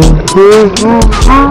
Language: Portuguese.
Uhum.